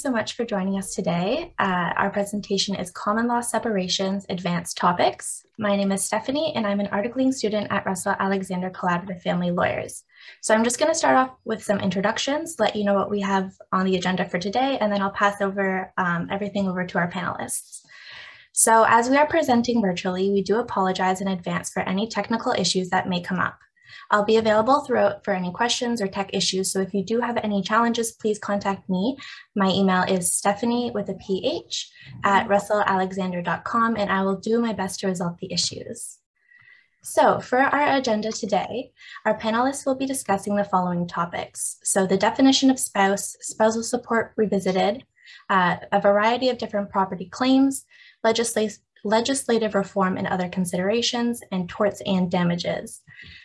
so much for joining us today. Uh, our presentation is Common Law Separations Advanced Topics. My name is Stephanie and I'm an articling student at Russell Alexander Collaborative Family Lawyers. So I'm just going to start off with some introductions, let you know what we have on the agenda for today, and then I'll pass over um, everything over to our panelists. So as we are presenting virtually, we do apologize in advance for any technical issues that may come up. I'll be available throughout for any questions or tech issues. So if you do have any challenges, please contact me. My email is stephanie with a ph at russellalexander.com and I will do my best to resolve the issues. So for our agenda today, our panelists will be discussing the following topics. So the definition of spouse, spousal support revisited, uh, a variety of different property claims, legislation legislative reform and other considerations, and torts and damages.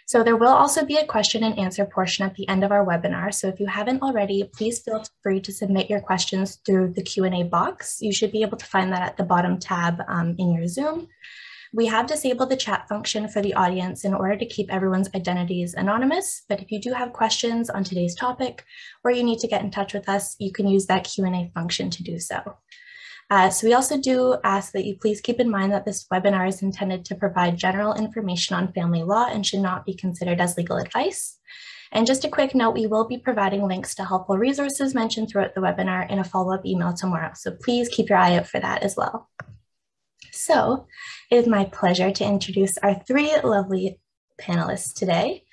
So there will also be a question and answer portion at the end of our webinar. So if you haven't already, please feel free to submit your questions through the Q&A box. You should be able to find that at the bottom tab um, in your Zoom. We have disabled the chat function for the audience in order to keep everyone's identities anonymous, but if you do have questions on today's topic or you need to get in touch with us, you can use that Q&A function to do so. Uh, so we also do ask that you please keep in mind that this webinar is intended to provide general information on family law and should not be considered as legal advice. And just a quick note, we will be providing links to helpful resources mentioned throughout the webinar in a follow-up email tomorrow. So please keep your eye out for that as well. So it is my pleasure to introduce our three lovely panelists today.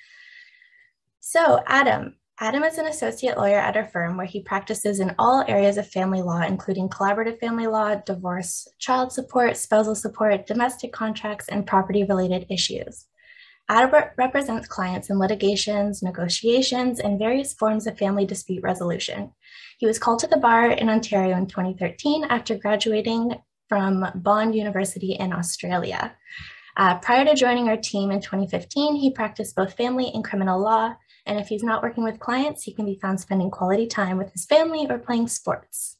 So Adam, Adam is an associate lawyer at our firm where he practices in all areas of family law, including collaborative family law, divorce, child support, spousal support, domestic contracts, and property related issues. Adam represents clients in litigations, negotiations, and various forms of family dispute resolution. He was called to the bar in Ontario in 2013 after graduating from Bond University in Australia. Uh, prior to joining our team in 2015, he practiced both family and criminal law, and if he's not working with clients, he can be found spending quality time with his family or playing sports.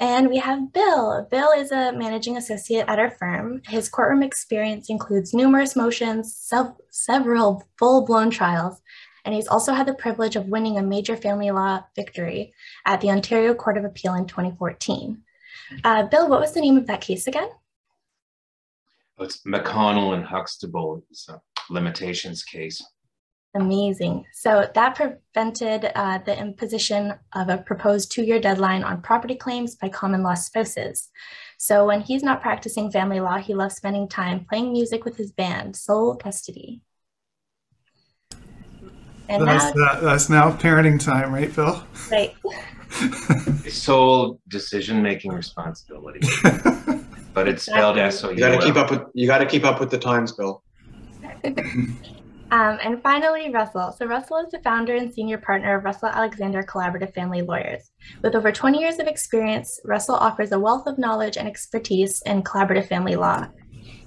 And we have Bill. Bill is a managing associate at our firm. His courtroom experience includes numerous motions, several full blown trials, and he's also had the privilege of winning a major family law victory at the Ontario Court of Appeal in 2014. Uh, Bill, what was the name of that case again? It's McConnell and Huxtable. It's a limitations case. Amazing. So that prevented uh, the imposition of a proposed two-year deadline on property claims by common law spouses. So when he's not practicing family law, he loves spending time playing music with his band, Soul Custody. And that's, now, uh, that's now parenting time, right, Phil? Right. Sole decision-making responsibility, but it's spelled S O U. You got to keep up with you got to keep up with the times, Bill. Um, and finally, Russell. So Russell is the founder and senior partner of Russell Alexander Collaborative Family Lawyers. With over 20 years of experience, Russell offers a wealth of knowledge and expertise in collaborative family law.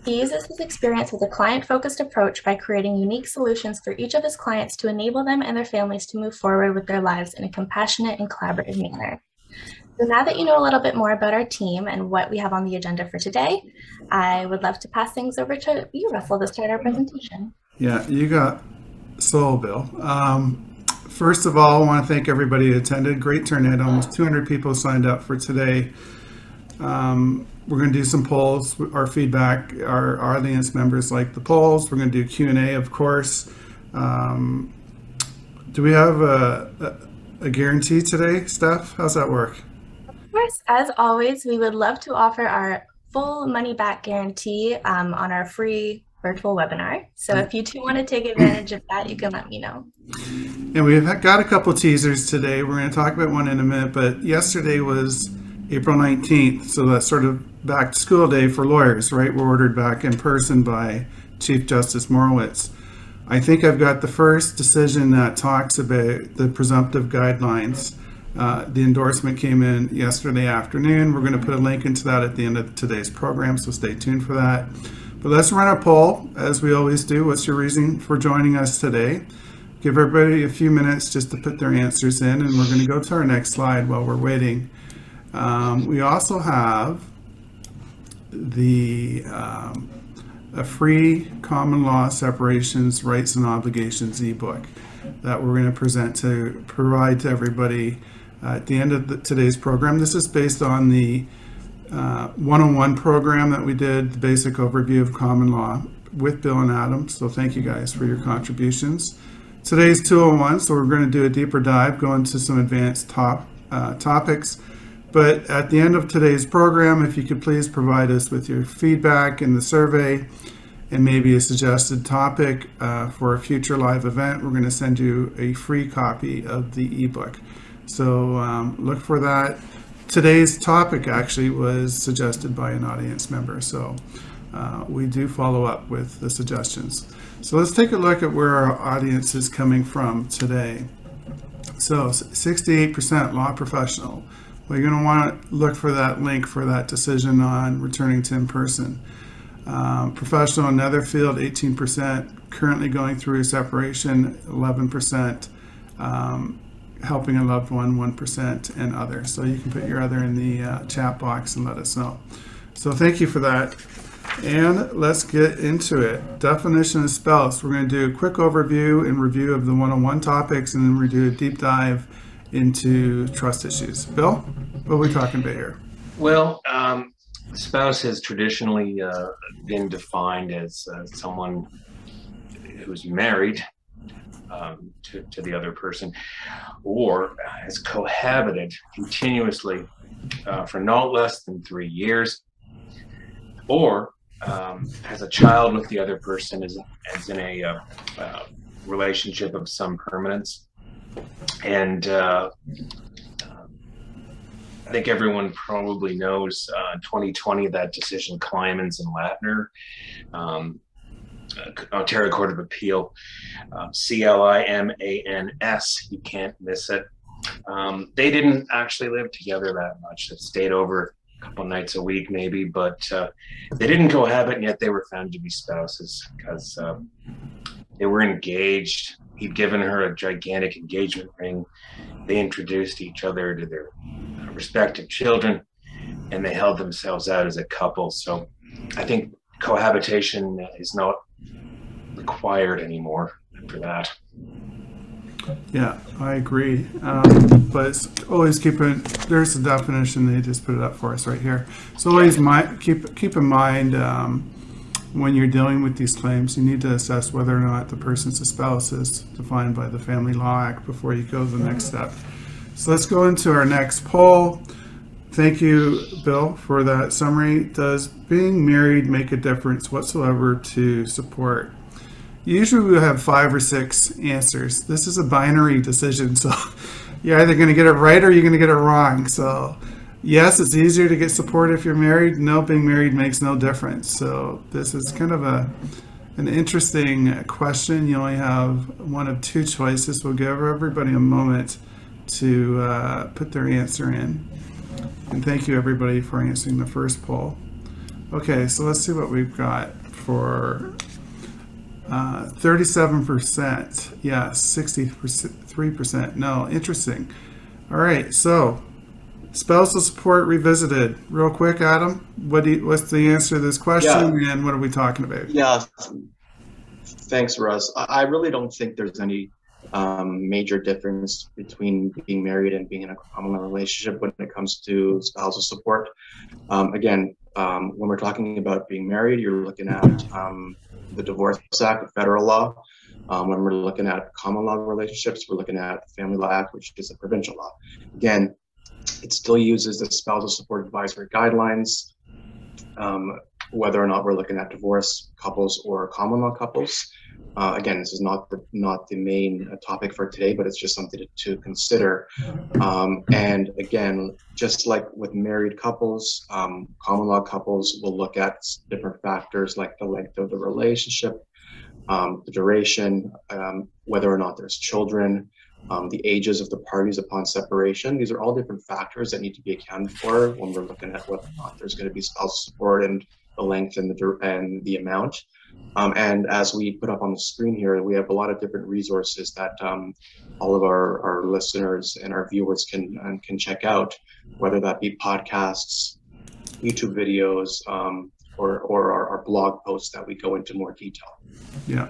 He uses his experience with a client-focused approach by creating unique solutions for each of his clients to enable them and their families to move forward with their lives in a compassionate and collaborative manner. So now that you know a little bit more about our team and what we have on the agenda for today, I would love to pass things over to you, Russell, to start our presentation. Yeah, you got soul, Bill. Um, first of all, I want to thank everybody who attended. Great turnout. Almost 200 people signed up for today. Um, we're going to do some polls. Our feedback, our, our audience members like the polls. We're going to do Q&A, of course. Um, do we have a, a, a guarantee today, Steph? How's that work? Of course. As always, we would love to offer our full money back guarantee um, on our free virtual webinar. So if you two want to take advantage of that, you can let me know. And we've got a couple teasers today. We're going to talk about one in a minute, but yesterday was April 19th, so that's sort of back to school day for lawyers, right? We're ordered back in person by Chief Justice Morawetz. I think I've got the first decision that talks about the presumptive guidelines. Uh, the endorsement came in yesterday afternoon. We're going to put a link into that at the end of today's program, so stay tuned for that. But let's run a poll, as we always do. What's your reason for joining us today? Give everybody a few minutes just to put their answers in, and we're going to go to our next slide while we're waiting. Um, we also have the um, a free common law separations, rights and obligations ebook that we're going to present to provide to everybody uh, at the end of the, today's program. This is based on the uh, 101 program that we did, the basic overview of common law with Bill and Adam. So thank you guys for your contributions. Today's 201, so we're going to do a deeper dive, go into some advanced top uh, topics. But at the end of today's program, if you could please provide us with your feedback in the survey and maybe a suggested topic uh, for a future live event, we're going to send you a free copy of the ebook. So um, look for that. Today's topic actually was suggested by an audience member, so uh, we do follow up with the suggestions. So let's take a look at where our audience is coming from today. So 68% law professional. Well, you're going to want to look for that link for that decision on returning to in person. Um, professional, another field, 18%. Currently going through a separation, 11%. Um, helping a loved one, 1%, and other. So you can put your other in the uh, chat box and let us know. So thank you for that. And let's get into it. Definition of spouse. We're going to do a quick overview and review of the 101 topics, and then we do a deep dive into trust issues. Bill, what are we talking about here? Well, um, spouse has traditionally uh, been defined as uh, someone who's married um, to, to the other person or has cohabited continuously uh, for no less than three years or um, has a child with the other person is, is in a uh, uh, relationship of some permanence. And uh, I think everyone probably knows uh, 2020 that decision Climans and Latner, um, uh, Ontario Court of Appeal, um, C L I M A N S. You can't miss it. Um, they didn't actually live together that much. They stayed over a couple nights a week, maybe, but uh, they didn't cohabit, and yet they were found to be spouses because um, they were engaged. He'd given her a gigantic engagement ring. They introduced each other to their respective children, and they held themselves out as a couple. So I think cohabitation is not required anymore for that. Yeah, I agree. Um, but always keep it. There's a definition. They just put it up for us right here. So always mind, keep keep in mind um, when you're dealing with these claims, you need to assess whether or not the person's a spouse is defined by the Family Law Act before you go to the next step. So let's go into our next poll. Thank you, Bill, for that summary. Does being married make a difference whatsoever to support Usually we have five or six answers. This is a binary decision, so you're either going to get it right or you're going to get it wrong. So yes, it's easier to get support if you're married. No, being married makes no difference. So this is kind of a an interesting question. You only have one of two choices. We'll give everybody a moment to uh, put their answer in. And thank you everybody for answering the first poll. Okay, so let's see what we've got for 37%, uh, yes. 63%, no. Interesting. All right, so spousal support revisited. Real quick, Adam, what you, what's the answer to this question yeah. and what are we talking about? Yeah, thanks, Russ. I really don't think there's any um, major difference between being married and being in a common relationship when it comes to spousal support. Um, again, um, when we're talking about being married, you're looking at um, the Divorce Act of federal law. Um, when we're looking at common law relationships, we're looking at Family Law Act, which is a provincial law. Again, it still uses the spousal support advisory guidelines, um, whether or not we're looking at divorce couples or common law couples. Uh, again, this is not the not the main uh, topic for today, but it's just something to, to consider. Um, and again, just like with married couples, um, common law couples will look at different factors like the length of the relationship, um, the duration, um, whether or not there's children, um, the ages of the parties upon separation. These are all different factors that need to be accounted for when we're looking at whether or not there's going to be spousal support and the length and the and the amount. Um, and as we put up on the screen here, we have a lot of different resources that um, all of our, our listeners and our viewers can um, can check out, whether that be podcasts, YouTube videos, um, or, or our, our, blog posts that we go into more detail. Yeah.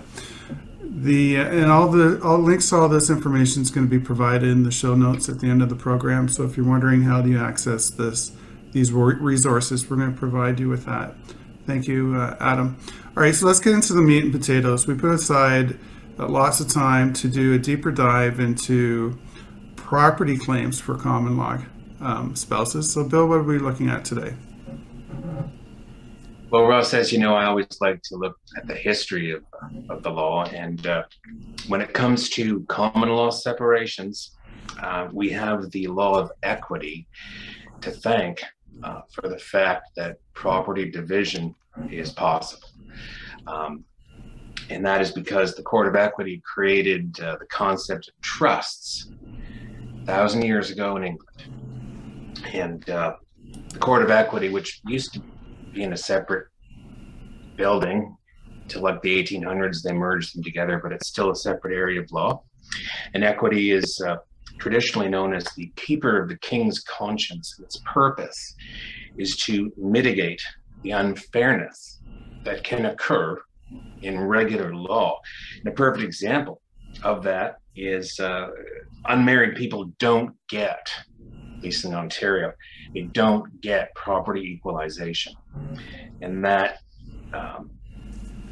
The and all the all links to all this information is going to be provided in the show notes at the end of the program. So if you're wondering how do you access this these resources, we're going to provide you with that. Thank you, uh, Adam. All right, so let's get into the meat and potatoes. We put aside uh, lots of time to do a deeper dive into property claims for common law um, spouses. So, Bill, what are we looking at today? Well, Russ, as you know, I always like to look at the history of, of the law. And uh, when it comes to common law separations, uh, we have the law of equity to thank uh, for the fact that property division is possible. Um, and that is because the Court of Equity created uh, the concept of trusts a thousand years ago in England. And uh, the Court of Equity, which used to be in a separate building till like the 1800s, they merged them together, but it's still a separate area of law. And equity is uh, traditionally known as the keeper of the king's conscience. And its purpose is to mitigate the unfairness that can occur in regular law. And a perfect example of that is uh, unmarried people don't get, at least in Ontario, they don't get property equalization. And that um,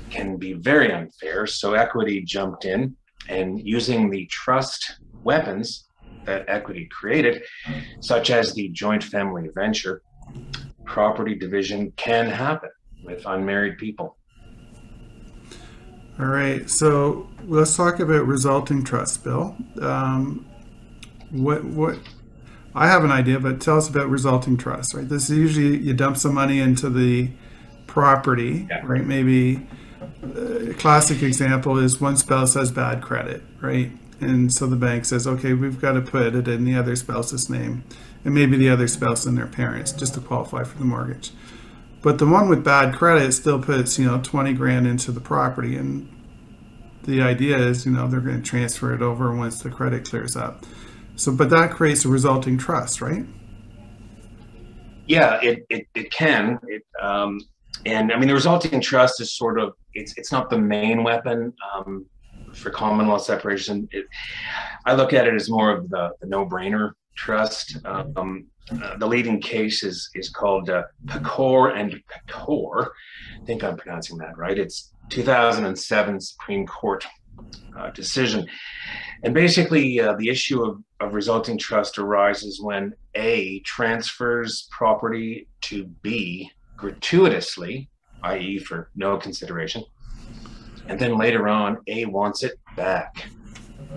can be very unfair. So equity jumped in and using the trust weapons that equity created, such as the joint family venture, property division can happen with unmarried people. All right, so let's talk about resulting trust, Bill. Um, what what I have an idea, but tell us about resulting trust. Right, this is usually you dump some money into the property, yeah. right? Maybe a classic example is one spouse has bad credit, right? And so the bank says, okay, we've got to put it in the other spouse's name and maybe the other spouse and their parents just to qualify for the mortgage. But the one with bad credit still puts, you know, 20 grand into the property. And the idea is, you know, they're going to transfer it over once the credit clears up. So, but that creates a resulting trust, right? Yeah, it, it, it can. It, um, and I mean, the resulting trust is sort of, it's, it's not the main weapon. Um, for common law separation, it, I look at it as more of the, the no-brainer trust. Um, uh, the leading case is is called uh, Pecore and Pecore. I think I'm pronouncing that right. It's 2007 Supreme Court uh, decision, and basically uh, the issue of, of resulting trust arises when A transfers property to B gratuitously, i.e., for no consideration, and then later on, A wants it back.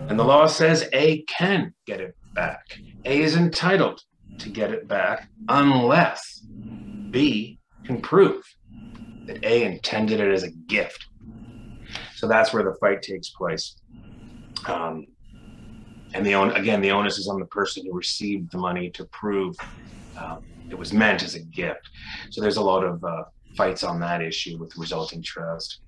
And the law says A can get it back. A is entitled to get it back unless B can prove that A intended it as a gift. So that's where the fight takes place. Um, and the on, again, the onus is on the person who received the money to prove um, it was meant as a gift. So there's a lot of uh, fights on that issue with resulting trust.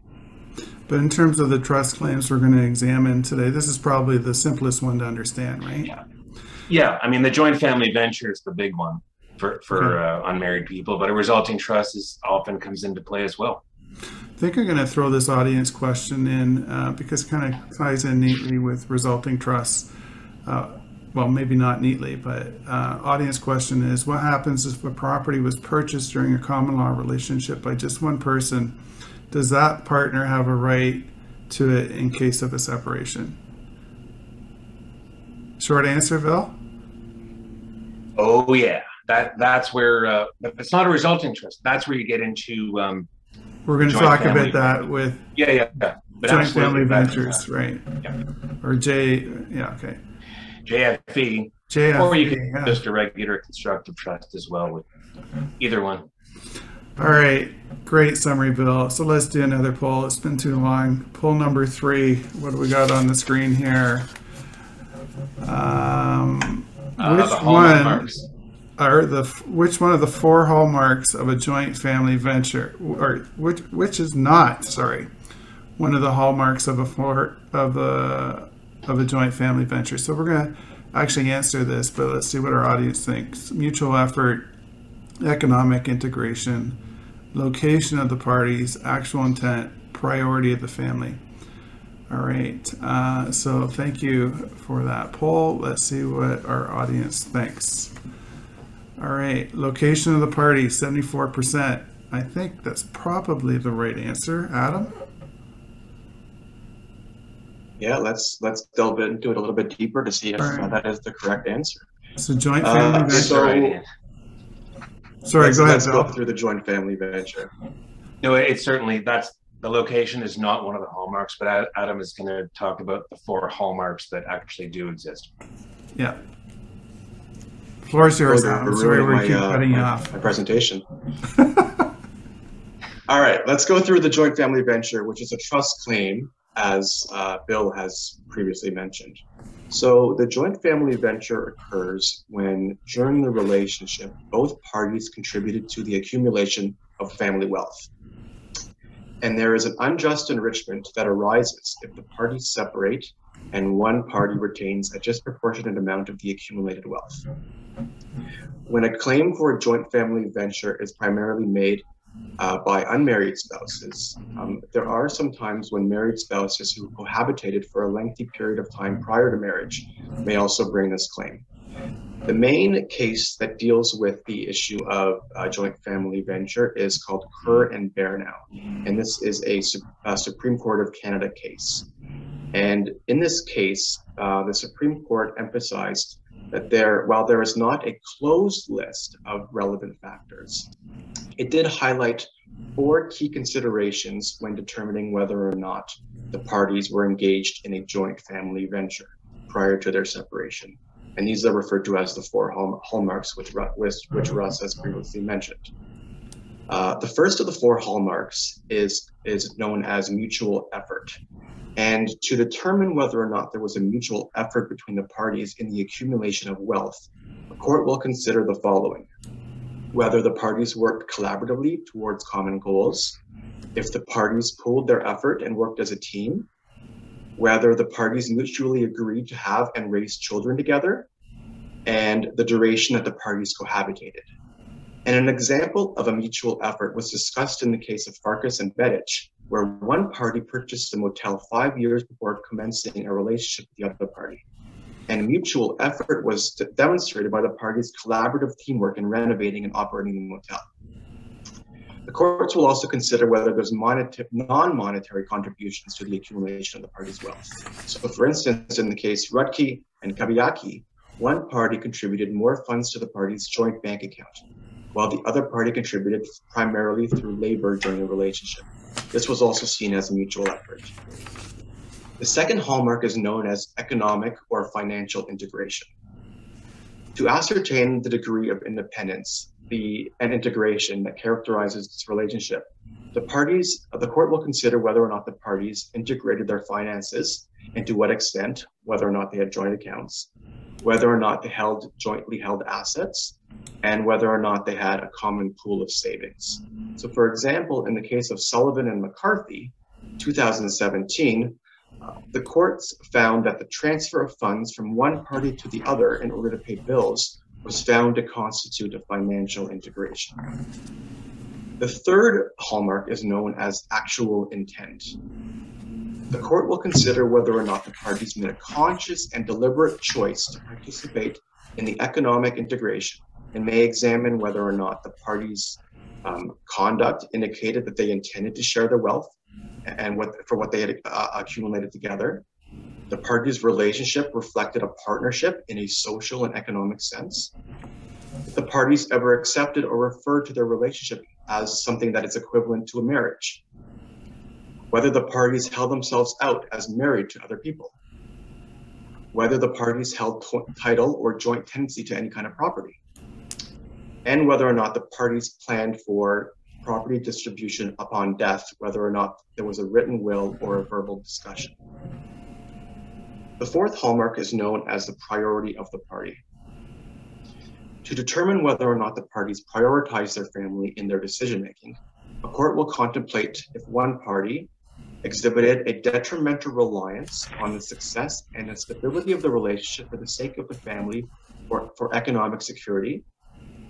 But in terms of the trust claims we're going to examine today, this is probably the simplest one to understand, right? Yeah. Yeah. I mean, the joint family venture is the big one for, for okay. uh, unmarried people, but a resulting trust is often comes into play as well. I think I'm going to throw this audience question in uh, because it kind of ties in neatly with resulting trusts. Uh, well, maybe not neatly, but uh, audience question is what happens if a property was purchased during a common law relationship by just one person? Does that partner have a right to it in case of a separation? Short answer, Bill. Oh yeah, that that's where uh, it's not a resulting trust. That's where you get into. Um, We're going to talk about that with. Yeah, yeah, yeah. But joint family ventures, right? Yeah. Or J, yeah, okay. JFE. JFE, or you can yeah. just a regular constructive trust as well with either one. All right, great summary, Bill. So let's do another poll. It's been too long. Poll number three. What do we got on the screen here? Um, uh, which one are the which one of the four hallmarks of a joint family venture, or which which is not? Sorry, one of the hallmarks of a four of a of a joint family venture. So we're gonna actually answer this, but let's see what our audience thinks. Mutual effort, economic integration, location of the parties, actual intent, priority of the family. All right. Uh, so thank you for that poll. Let's see what our audience thinks. All right. Location of the party, 74%. I think that's probably the right answer. Adam? Yeah, let's let's delve into it a little bit deeper to see if All right. uh, that is the correct answer. So joint Uh, family venture. so- Right. Sorry, let's, go ahead, let's go through the joint family venture. No, it- it's certainly that's the location is not one of the hallmarks, but Adam is going to talk about the four hallmarks that actually do exist. Yeah. Floor is yours, You're Adam. Sorry, ruining we keep uh, cutting you my- off. My presentation. All right, let's go through the joint family venture, which is a trust claim, as uh, Bill has previously mentioned. So the joint family venture occurs when, during the relationship, both parties contributed to the accumulation of family wealth. And there is an unjust enrichment that arises if the parties separate and one party retains a disproportionate amount of the accumulated wealth. When a claim for a joint family venture is primarily made uh, by unmarried spouses, um, there are some times when married spouses who cohabitated for a lengthy period of time prior to marriage may also bring this claim. The main case that deals with the issue of uh, joint family venture is called Kerr and Baranow, and this is a, a Supreme Court of Canada case. And in this case, uh, the Supreme Court emphasized that there, while there is not a closed list of relevant factors, it did highlight four key considerations when determining whether or not the parties were engaged in a joint family venture prior to their separation. And these are referred to as the four hallmarks, which, which, Russ has previously mentioned. Uh, the first of the four hallmarks is, is known as mutual effort. And to determine whether or not there was a mutual effort between the parties in the accumulation of wealth, a court will consider the following whether the parties worked collaboratively towards common goals, if the parties pooled their effort and worked as a team, whether the parties mutually agreed to have and raise children together, and the duration that the parties cohabitated. And an example of a mutual effort was discussed in the case of Farkas and Bedich, where one party purchased a motel five years before commencing a relationship with the other party. And mutual effort was demonstrated by the parties' collaborative teamwork in renovating and operating the motel. The courts will also consider whether there's non-monetary contributions to the accumulation of the parties' wealth. So, for instance, in the case Rudke and Kabayaki, one party contributed more funds to the party's joint bank account, while the other party contributed primarily through labor during the relationship. This was also seen as a mutual effort. The second hallmark is known as economic or financial integration. To ascertain the degree of independence the, and integration that characterizes this relationship, the parties, of the court will consider whether or not the parties integrated their finances and to what extent, whether or not they had joint accounts, whether or not they held jointly held assets, and whether or not they had a common pool of savings. So, for example, in the case of Sullivan and McCarthy, 2017, uh, the courts found that the transfer of funds from one party to the other in order to pay bills was found to constitute a financial integration. The third hallmark is known as actual intent. The court will consider whether or not the parties made a conscious and deliberate choice to participate in the economic integration and may examine whether or not the parties' um, conduct indicated that they intended to share their wealth and what for what they had uh, accumulated together. The parties' relationship reflected a partnership in a social and economic sense. If the parties ever accepted or referred to their relationship as something that is equivalent to a marriage. Whether the parties held themselves out as married to other people. Whether the parties held title or joint tenancy to any kind of property. And whether or not the parties planned for property distribution upon death, whether or not there was a written will or a verbal discussion. The fourth hallmark is known as the priority of the party. To determine whether or not the parties prioritize their family in their decision making, a court will contemplate if one party exhibited a detrimental reliance on the success and the stability of the relationship for the sake of the family or for economic security,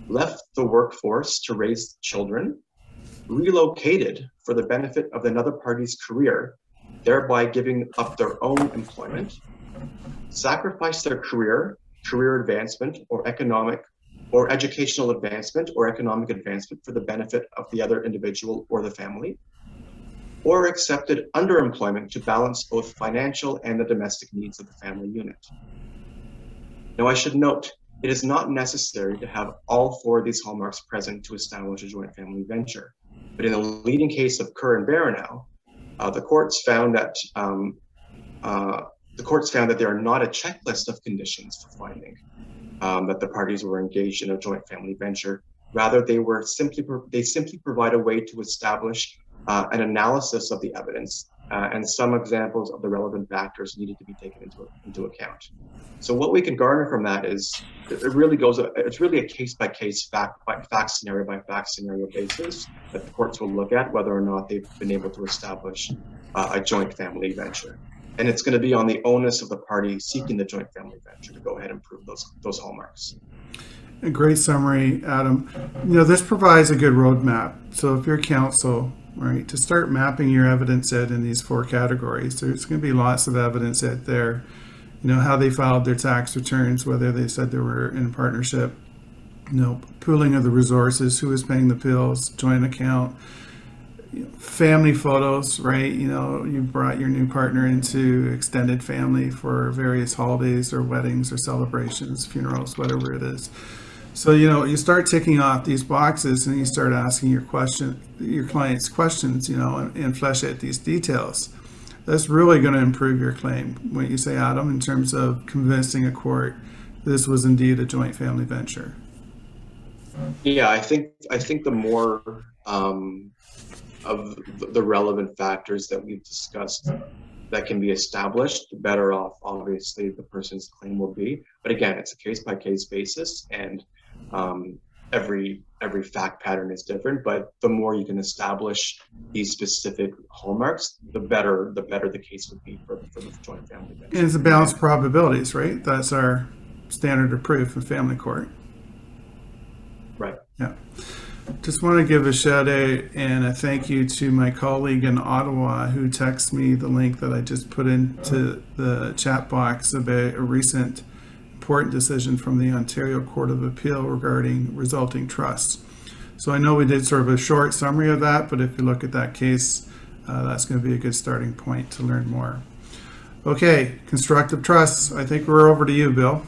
left the workforce to raise children, relocated for the benefit of another party's career, thereby giving up their own employment, sacrifice their career, career advancement, or economic or educational advancement or economic advancement for the benefit of the other individual or the family, or accepted underemployment to balance both financial and the domestic needs of the family unit. Now, I should note, it is not necessary to have all four of these hallmarks present to establish a joint family venture. But in the leading case of Kerr and Baranow, uh, the courts found that um, uh, the courts found that there are not a checklist of conditions for finding um, that the parties were engaged in a joint family venture. Rather, they were simply they simply provide a way to establish uh, an analysis of the evidence uh, and some examples of the relevant factors needed to be taken into into account. So what we can garner from that is it really goes it's really a case by case fact by fact scenario by fact scenario basis that the courts will look at whether or not they've been able to establish uh, a joint family venture and it's going to be on the onus of the party seeking the joint family venture to go ahead and prove those those hallmarks. A great summary, Adam. You know, this provides a good roadmap. So if you're counsel, right, to start mapping your evidence set in these four categories, there's going to be lots of evidence set there. You know, how they filed their tax returns, whether they said they were in partnership, you know, pooling of the resources, who was paying the bills, joint account, family photos, right? You know, you brought your new partner into extended family for various holidays or weddings or celebrations, funerals, whatever it is. So, you know, you start ticking off these boxes and you start asking your question, your clients questions, you know, and, and flesh out these details. That's really going to improve your claim. What you say, Adam, in terms of convincing a court this was indeed a joint family venture. Yeah, I think I think the more um, of the relevant factors that we've discussed that can be established, the better off obviously the person's claim will be. But again, it's a case by case basis, and um, every every fact pattern is different. But the more you can establish these specific hallmarks, the better the better the case would be for, for the joint family. And it's a balanced probabilities, right? That's our standard of proof in family court. Right. Yeah. Just want to give a shout out and a thank you to my colleague in Ottawa who texted me the link that I just put into the chat box about a recent important decision from the Ontario Court of Appeal regarding resulting trusts. So I know we did sort of a short summary of that, but if you look at that case, uh, that's going to be a good starting point to learn more. Okay, constructive trusts. I think we're over to you, Bill.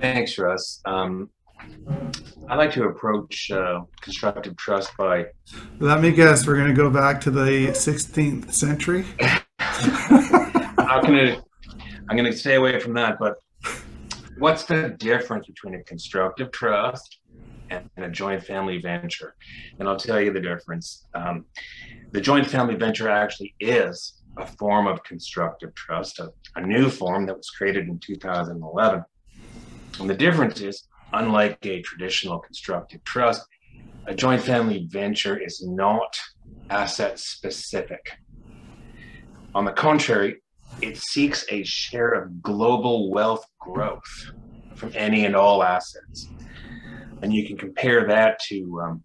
Thanks, Russ. Um, I like to approach uh, constructive trust by. Let me guess, we're going to go back to the 16th century. Not going to. I'm going to stay away from that. But what's the difference between a constructive trust and, a joint family venture? And I'll tell you the difference. Um, the joint family venture actually is a form of constructive trust, a, a new form that was created in 2011. And the difference is unlike a traditional constructive trust, a joint family venture is not asset specific. On the contrary, it seeks a share of global wealth growth from any and all assets. And you can compare that to um,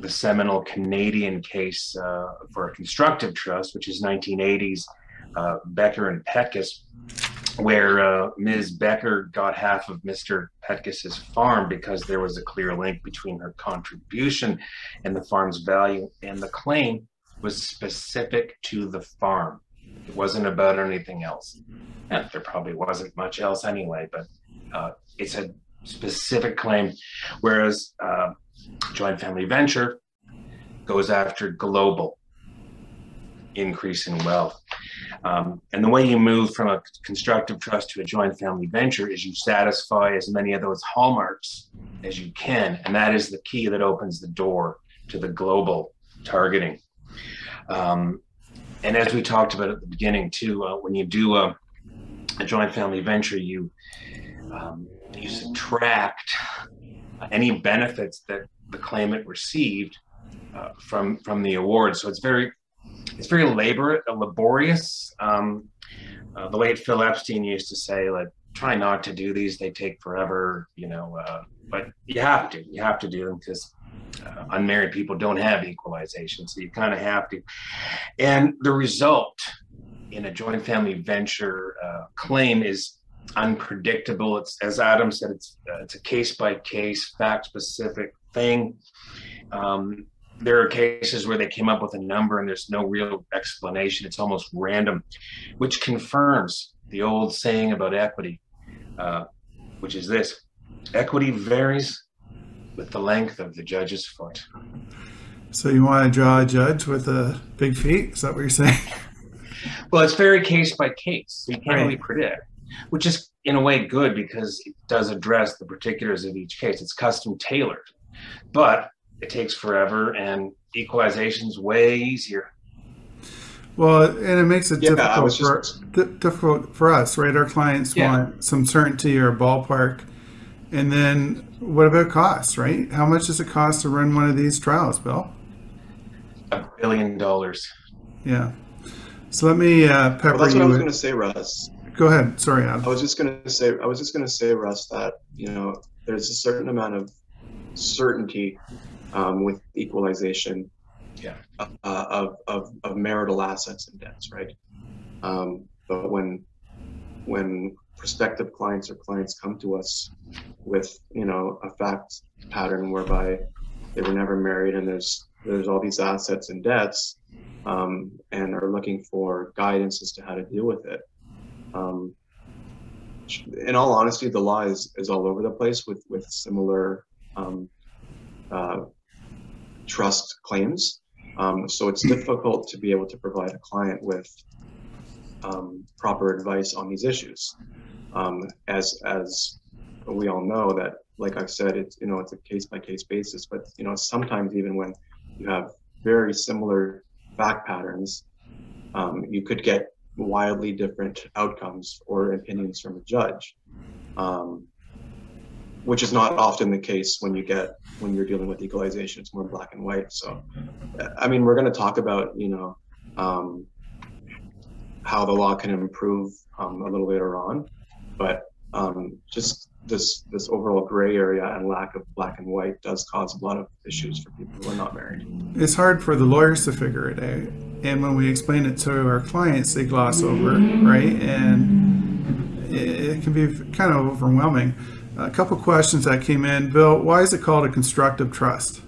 the seminal Canadian case uh, for a constructive trust, which is 1980s uh, Becker and Pettkus, where uh, Ms. Becker got half of Mr. Pettkus's farm because there was a clear link between her contribution and the farm's value, and the claim was specific to the farm. It wasn't about anything else. And there probably wasn't much else anyway, but uh, it's a specific claim. Whereas uh, joint family venture goes after global increase in wealth. Um, and the way you move from a constructive trust to a joint family venture is you satisfy as many of those hallmarks as you can. And that is the key that opens the door to the global targeting. Um, and as we talked about at the beginning, too, uh, when you do a, a, joint family venture, you um, you subtract any benefits that the claimant received uh, from from the award. So it's very it's very labor laborious. Um, uh, the late Phil Epstein used to say, like, try not to do these; they take forever, you know. Uh, but you have to, you have to do them because unmarried people don't have equalization, so you kind of have to. And the result in a joint family venture uh, claim is unpredictable. It's as Adam said, it's uh, it's a case by case, fact specific thing. Um, there are cases where they came up with a number and there's no real explanation. It's almost random, which confirms the old saying about equity, uh, which is this: equity varies with the length of the judge's foot. So you want to draw a judge with a big feet? Is that what you're saying? Well, it's very case by case. So you can't Right. really predict, which is in a way good because it does address the particulars of each case. It's custom tailored, but it takes forever and equalization's way easier. Well, and it makes it Yeah, difficult was for difficult for us, right? Our clients Yeah. want some certainty or a ballpark. And then what about costs, right? How much does it cost to run one of these trials, Bill? A billion dollars. Yeah. So let me uh, well, pepper that's you. what I was going to say, Russ. Go ahead. Sorry, I was just going to say, I was just going to say, Russ, that you know, there's a certain amount of certainty um, with equalization Yeah. uh, of, of of marital assets and debts, right? Um, but when when prospective clients or clients come to us with you know a fact pattern whereby they were never married and there's there's all these assets and debts um, and are looking for guidance as to how to deal with it. Um, in all honesty, the law is, is all over the place with with similar um, uh, trust claims. Um, so it's difficult to be able to provide a client with um, proper advice on these issues. Um, as as we all know that, like I've said, it's you know it's a case by case basis. But you know sometimes even when you have very similar fact patterns, um, you could get wildly different outcomes or opinions from a judge, um, which is not often the case when you get when you're dealing with equalization. It's more black and white. So, I mean, we're going to talk about you know um, how the law can improve um, a little later on, but um, just this this overall gray area and lack of black and white does cause a lot of issues for people who are not married. It's hard for the lawyers to figure it out. And when we explain it to our clients, they gloss over, right? And it, it can be kind of overwhelming. A couple questions that came in. Bill, why is it called a constructive trust?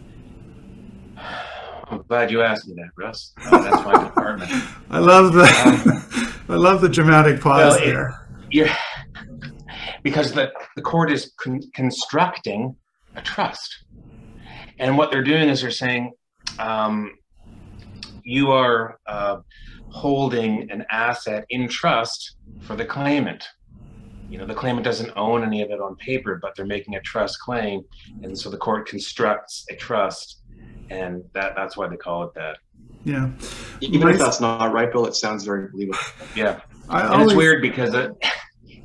I'm glad you asked me that, Russ. Uh, that's my department. I love the I love the dramatic pause Well, it- there. You're, because the, the court is con- constructing a trust. And what they're doing is they're saying, um, you are uh, holding an asset in trust for the claimant. You know, the claimant doesn't own any of it on paper, but they're making a trust claim. And so the court constructs a trust. And that, that's why they call it that. Yeah. Even Nice. if that's not right, Bill, it sounds very believable. Yeah. I and always, it's weird because it,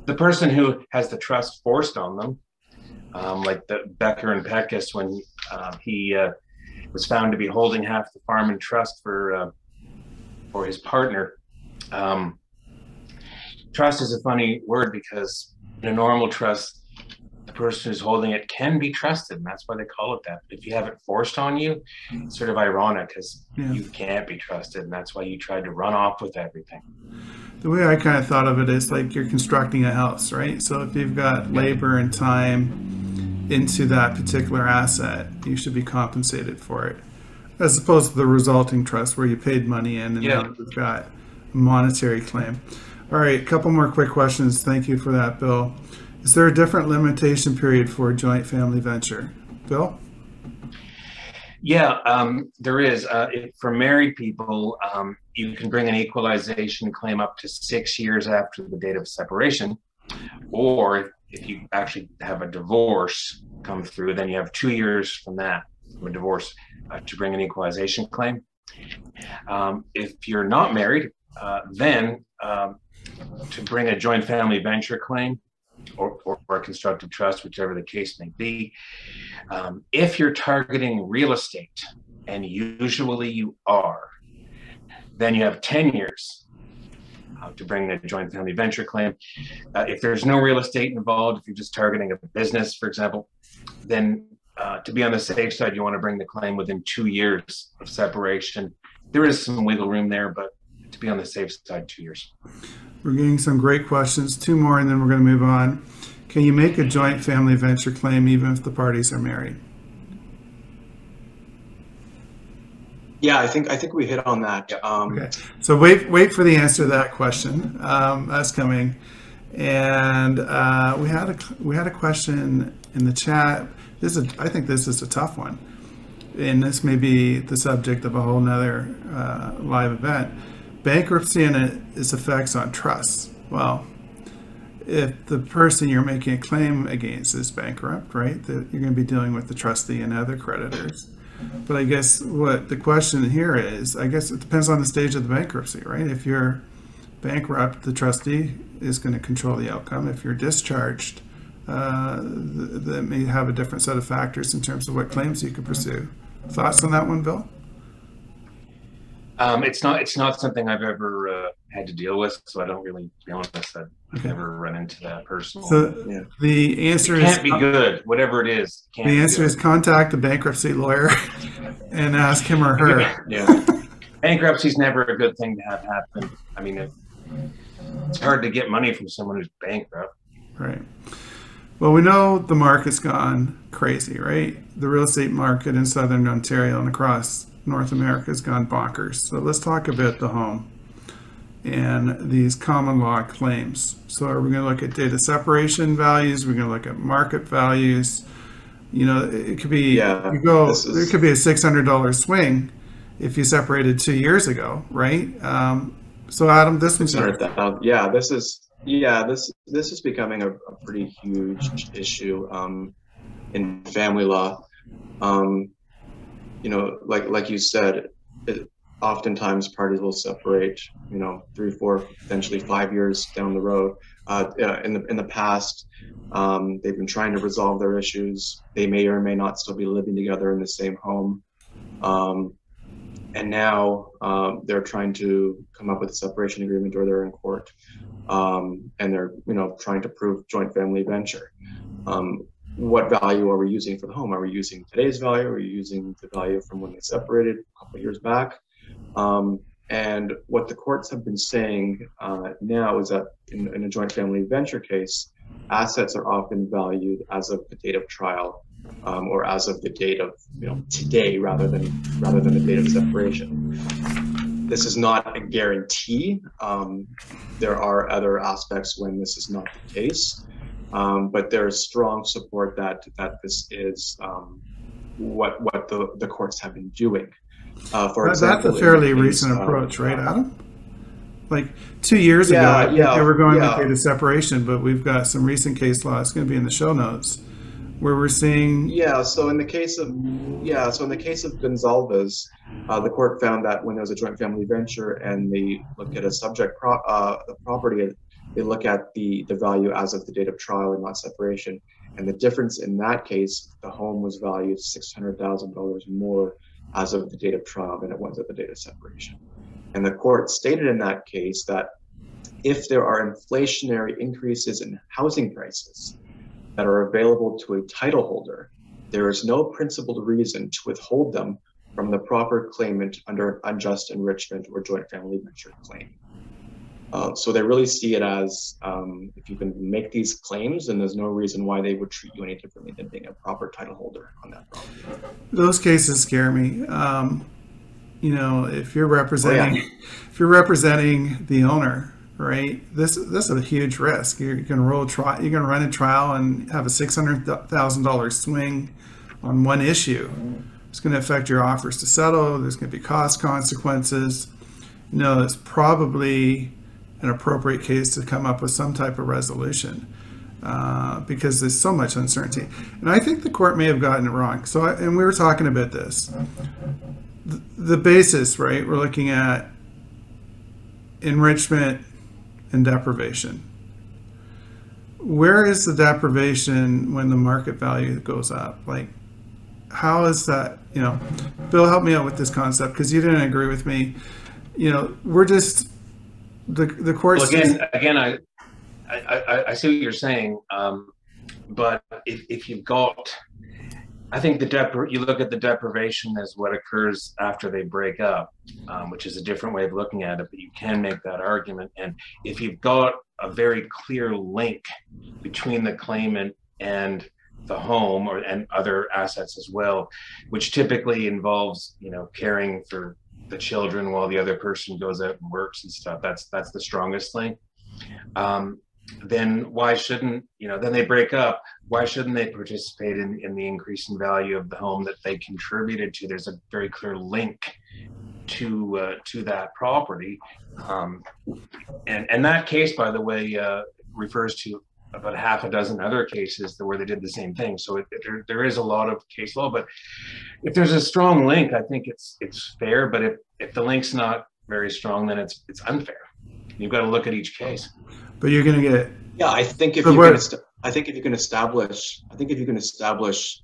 the person who has the trust forced on them, um, like the Becker and Pettkus, when um, he uh, was found to be holding half the farm in trust for uh, for his partner. Um, trust is a funny word because in a normal trust, the person who's holding it can be trusted, and that's why they call it that. If you have it forced on you, hmm. it's sort of ironic because Yeah. you can't be trusted, and that's why you tried to run off with everything. the way I kind of thought of it is like you're constructing a house, right? So if you've got labor and time into that particular asset, you should be compensated for it, as opposed to the resulting trust where you paid money in and Yeah. now you've got a monetary claim. All right, a couple more quick questions. Thank you for that, Bill. Is there a different limitation period for a joint family venture? Bill? Yeah, um, there is. Uh, if, for married people, um, you can bring an equalization claim up to six years after the date of separation, or if you actually have a divorce come through, then you have two years from that, from a divorce, uh, to bring an equalization claim. Um, if you're not married, uh, then um, to bring a joint family venture claim or, or, or constructive trust, whichever the case may be, um, if you're targeting real estate, and usually you are, then you have 10 years uh, to bring a joint family venture claim. Uh, if there's no real estate involved, if you're just targeting a business, for example, then uh, to be on the safe side, you want to bring the claim within two years of separation. There is some wiggle room there, but be on the safe side, two years. We're getting some great questions. Two more, and then we're going to move on. Can you make a joint family venture claim even if the parties are married? Yeah, I think I think we hit on that. Um, Okay. So wait, wait for the answer to that question. Um, that's coming. And uh, we had a we had a question in the chat. This is I think this is a tough one, and this may be the subject of a whole nother uh, live event. Bankruptcy and its effects on trusts. Well, if the person you're making a claim against is bankrupt, right, that you're going to be dealing with the trustee and other creditors. But I guess what the question here is, I guess it depends on the stage of the bankruptcy, right? If you're bankrupt, the trustee is going to control the outcome. If you're discharged, uh, th- that may have a different set of factors in terms of what claims you could pursue. Thoughts on that one, Bill? Um, it's not it's not something I've ever uh, had to deal with, so I don't really, to be honest, I've Okay. never run into that personally. So Yeah. the answer it is can't be good, whatever it is. Can't the answer is contact the bankruptcy lawyer and ask him or her. yeah. Bankruptcy's never a good thing to have happen. I mean, it, it's hard to get money from someone who's bankrupt. Right. Well, we know the market's gone crazy, right? The real estate market in southern Ontario and across North America has gone bonkers. So let's talk about the home and these common law claims. So we're we going to look at data separation values? We're going to look at market values. You know, it could be Yeah, you go. is- There could be a six hundred dollar swing if you separated two years ago, right? Um, so Adam, this one's. Yeah, this is yeah this this is becoming a, a pretty huge issue um, in family law. Um, you know, like like you said, it, oftentimes parties will separate. You know, three, four, potentially five years down the road. Uh, in the in the past, um, they've been trying to resolve their issues. They may or may not still be living together in the same home. Um, and now um, they're trying to come up with a separation agreement or they're in court um, and they're you know trying to prove joint family venture um, what value are we using for the home are we using today's value are we using the value from when they separated a couple years back um, and what the courts have been saying uh, now is that in, in a joint family venture case assets are often valued as of the date of trial um, or as of the date of you know today rather than rather than the date of separation. This is not a guarantee. Um, there are other aspects when this is not the case, um, but there is strong support that that this is um, what what the, the courts have been doing. Uh, for That- example, That's a fairly recent approach, right, uh, Adam? Like two years ago, Yeah, I think yeah, they were going yeah. with data separation, but we've got some recent case law. It's going to be in the show notes where we're seeing. Yeah, so in the case of yeah, so in the case of Gonzalez, uh, the court found that when there was a joint family venture and they look at a subject pro- uh, the property, they look at the the value as of the date of trial and not separation. And the difference in that case, the home was valued six hundred thousand dollars more as of the date of trial than it was at the date of separation. And the court stated in that case that if there are inflationary increases in housing prices, that are available to a title holder, there is no principled reason to withhold them from the proper claimant under an unjust enrichment or joint family venture claim. Uh, so they really see it as um, if you can make these claims, then there's no reason why they would treat you any differently than being a proper title holder on that property. Those cases scare me. Um, you know, if you're representing, Oh, if you're representing the owner, right? This this is a huge risk. Going to roll trial. You're going to run a trial and have a six hundred thousand dollars swing on one issue. It's going to affect your offers to settle. There's going to be cost consequences. You know, it's probably an appropriate case to come up with some type of resolution uh, because there's so much uncertainty. And I think the court may have gotten it wrong. So, I, and we were talking about this. The, the basis, right? We're looking at enrichment and deprivation. Where is the deprivation when the market value goes up? Like, how is that? You know, Bill, help me out with this concept because you didn't agree with me. You know, we're just the the courts. Well, again, again, I, I, I, I see what you're saying, um, but if, if you've got I think the depri- you look at the deprivation as what occurs after they break up, um, which is a different way of looking at it, but you can make that argument. And if you've got a very clear link between the claimant and the home or and other assets as well, which typically involves, you know, caring for the children while the other person goes out and works and stuff. That's that's the strongest link. Um, then why shouldn't you know then they break up why shouldn't they participate in, in the increase in value of the home that they contributed to there's a very clear link to uh, to that property um, and and that case by the way uh, refers to about half a dozen other cases where they did the same thing so it, there, there is a lot of case law but if there's a strong link i think it's it's fair but if if the link's not very strong then it's it's unfair. You've got to look at each case. But you're going to get yeah i think if you can est- i think if you can establish i think if you can establish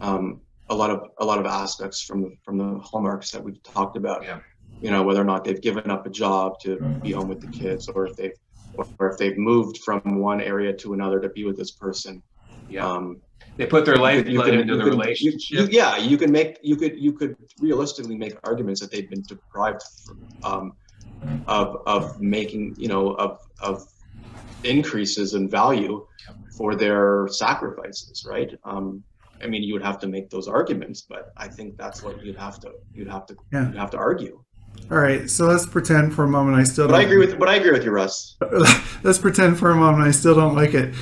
um, a lot of a lot of aspects from the from the hallmarks that we've talked about Yeah. you know whether or not they've given up a job to be home with the kids or if they've or if they've moved from one area to another to be with this person yeah. um, they put their you life you blood could- into you the could- you- relationship you- yeah, you can make you could you could realistically make arguments that they've been deprived um, of of making you know of of increases in value for their sacrifices, right? Um, I mean, you would have to make those arguments, but I think that's what you'd have to you'd have to Yeah. you'd have to argue. all right so let's pretend for a moment i still But I don't- agree with but I agree with you, Russ. let's pretend for a moment I still don't like it.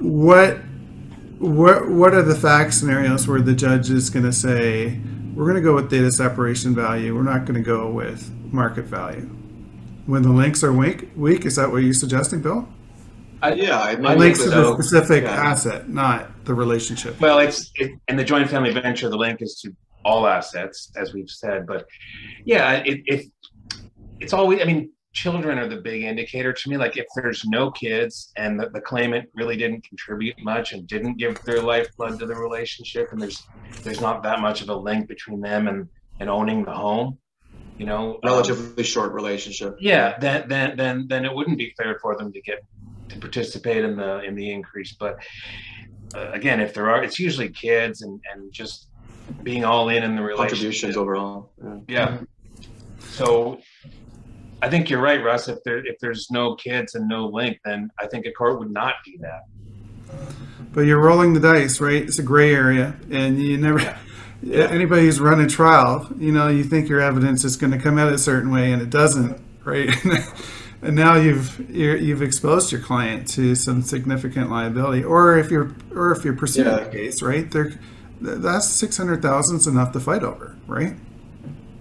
What what what are the fact scenarios where the judge is going to say we're going to go with data separation value, we're not going to go with market value? When the links are weak, weak is that what you're suggesting, Bill? Yeah, I mean, Links to the so. specific Yeah. asset, not the relationship. Well, it's it, in the joint family venture. The link is to all assets, as we've said. But yeah, it, it it's always. I mean, children are the big indicator to me. Like if there's no kids and the, the claimant really didn't contribute much and didn't give their lifeblood to the relationship, and there's there's not that much of a link between them and and owning the home, you know, um, relatively short relationship. yeah, then then then then it wouldn't be fair for them to get to participate in the in the increase. But uh, again, if there are, it's usually kids and and just being all in in the relationship. Contributions overall. Yeah. Yeah. So I think you're right, Russ. If there if there's no kids and no link, then I think a court would not do that. But you're rolling the dice, right? It's a gray area, and you never. Anybody who's run a trial, you know, you think your evidence is going to come out a certain way, and it doesn't, right? and now you've you're, you've exposed your client to some significant liability, or if you're or if you're pursuing Yeah. a case, right? There, that's six hundred thousand is enough to fight over, right?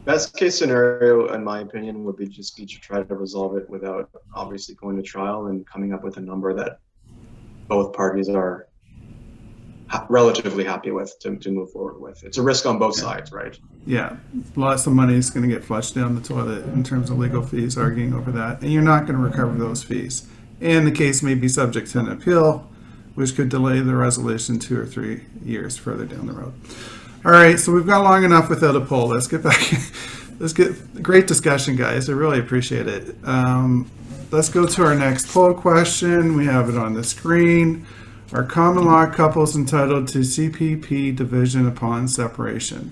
Best case scenario, in my opinion, would be just be to try to resolve it without obviously going to trial and coming up with a number that both parties are ha- relatively happy with to, to move forward with. It's a risk on both sides, right? Yeah, lots of money is going to get flushed down the toilet in terms of legal fees arguing over that, and you're not going to recover those fees. And the case may be subject to an appeal, which could delay the resolution two or three years further down the road. All right, so we've gone long enough without a poll. Let's get back. Let's get great discussion, guys. I really appreciate it. Um, let's go to our next poll question. We have it on the screen. Are common law couples entitled to CPP division upon separation?